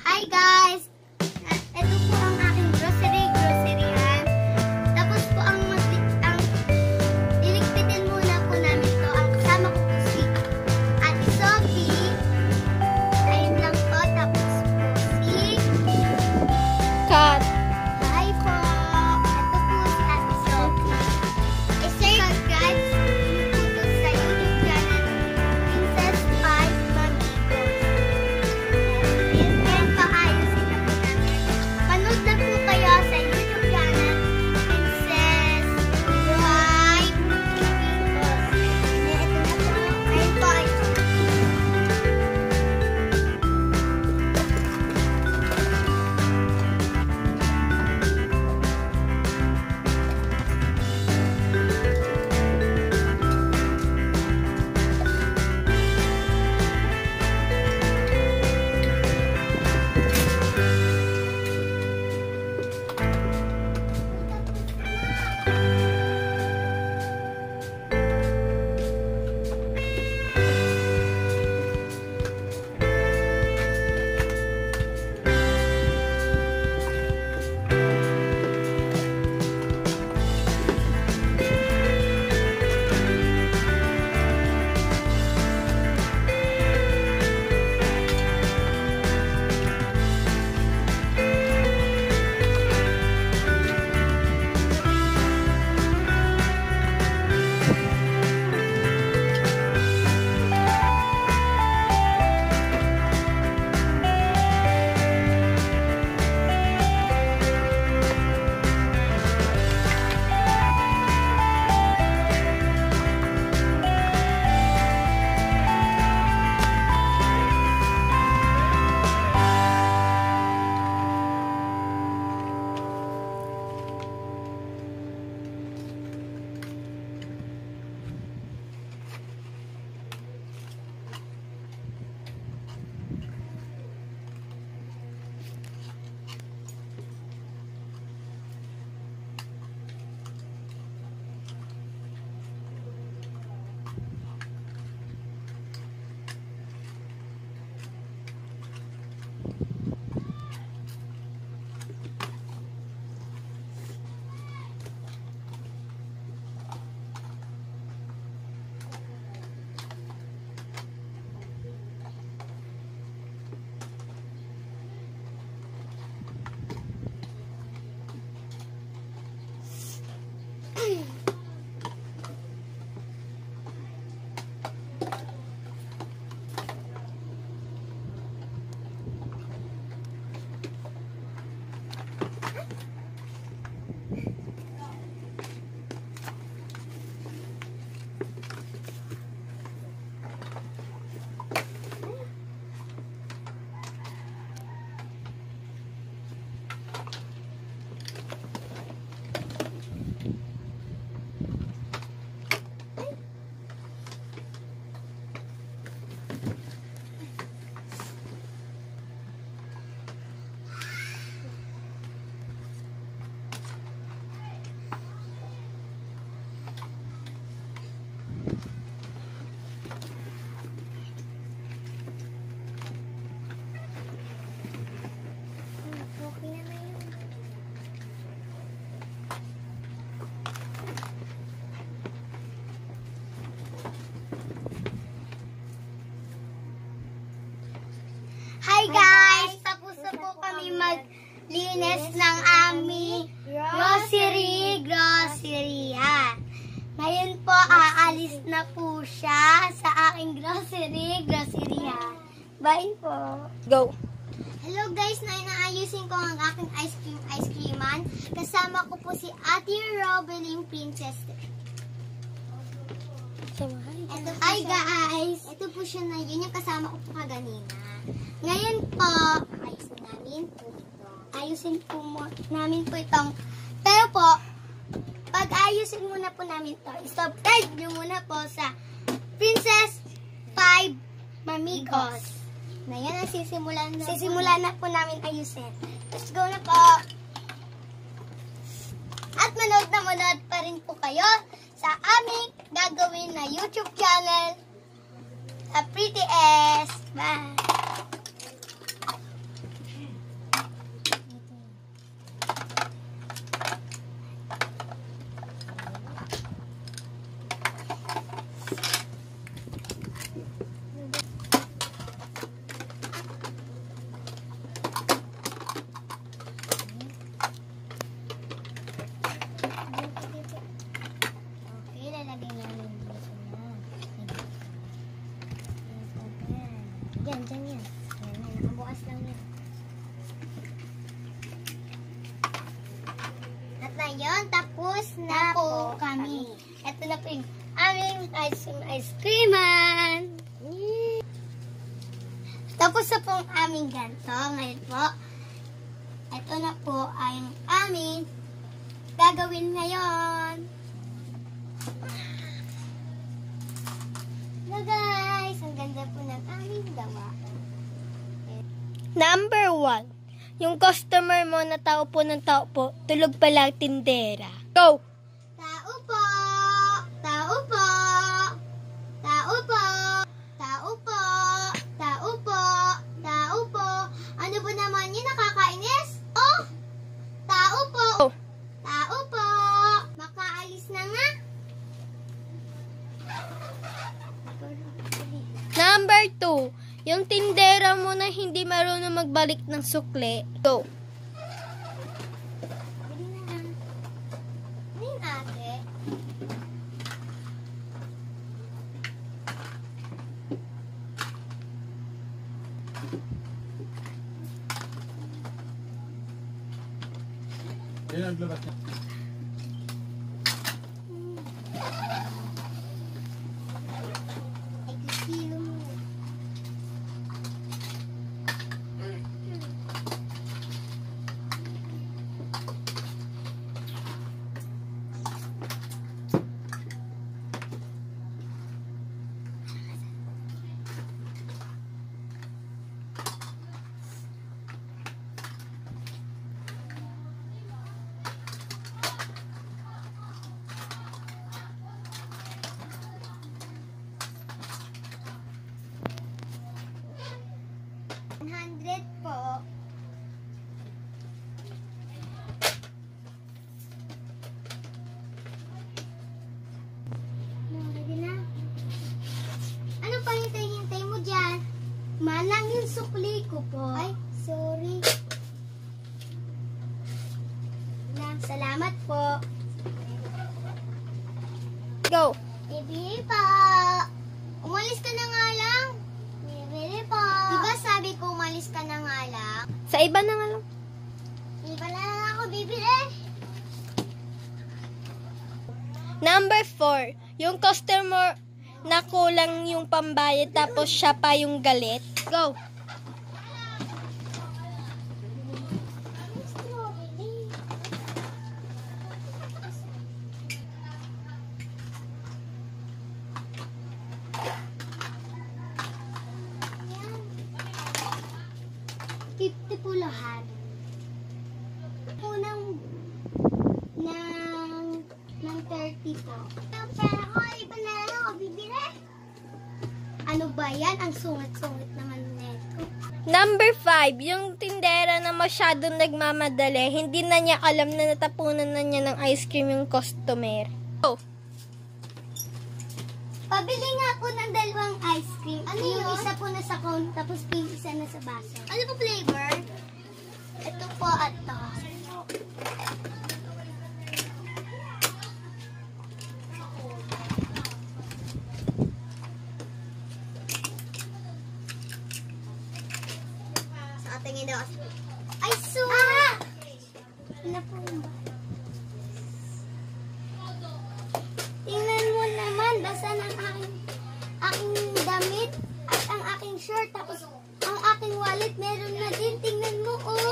Hi guys! Ito po ang aking grocery, groceryhan. Tapos po ang, ang iligpitin muna po namin to. Ang kasama ko po si Ate Sophie. Ayun lang po. Tapos po si Cut. Grocery grocery ha. Bye po. Go. Hello guys, na inaayusin ko ang aking ice cream ice creaman. Kasama ko po si Ate Robeling Princess. Ito Hi guys! Ito po siya na yun yung kasama ko po kaganina. Ngayon po, ayusin namin po ito. Ayusin po mo, namin po itong, pero po, pag ayusin muna po namin to, subscribe nyo muna po sa Princess 5 Mamigos. Na yan ang sisimulan na, sisimulan na po namin ayusin. Let's go na po! At manood na manood pa rin po kayo sa aming gagawin na YouTube channel sa Pretty S. Bye! ngayon, tapos na, po kami. Ito na po yung aming ice cream ice creaman. Tapos na po ang aming ganito. Ngayon po, ito na po ay ang aming gagawin ngayon. Hello guys! Ang ganda po ng aming gawa. Number one. Yung customer mo na tao po ng tao po, tulog pala tindera. Go! Tao po! Tao po! Tao po! Tao po! Tao po! Tao po! Ano ba naman yun? Nakakainis? Oh! Tao po! Oh. Tao po! Makaalis na nga! Number two. Yung tindera mo na hindi marunong magbalik ng sukle. Go! Yan ang labas niya. Excuse me. One hundred po. Ready na? Ano pa hintay-hintay mo dyan? Malang yung sukli ko po. Ay, sorry. Na, salamat po. Go! Bibili pa. Umalis ka na nga lang. Bibili pa. Diba sabi ko umalis ka na nga lang? Sa iba na nga lang. Di ba na lang ako bibili? Number four. Yung customer na kulang yung pambayad tapos siya pa yung galit. Go! Lahat. Unang ng ng 30 po. Ang pera ko, iba na lang ako bibili. Ano ba yan? Ang sungit-sungit naman neto. Number five. Yung tindera na masyadong nagmamadali, hindi na niya alam na natapunan na niya ng ice cream yung customer. Go! Pabili nga po ng dalawang ice cream. Ano yung isa po nasa cone, tapos yung isa nasa baso. Ano po flavor? Ito po at to. Sa ating ina. Ay, so! Ah! Ano po yun? Tingnan mo naman, basa ng aking, aking damit at ang aking shirt. Tapos aking wallet, meron na din. Tingnan mo, oh.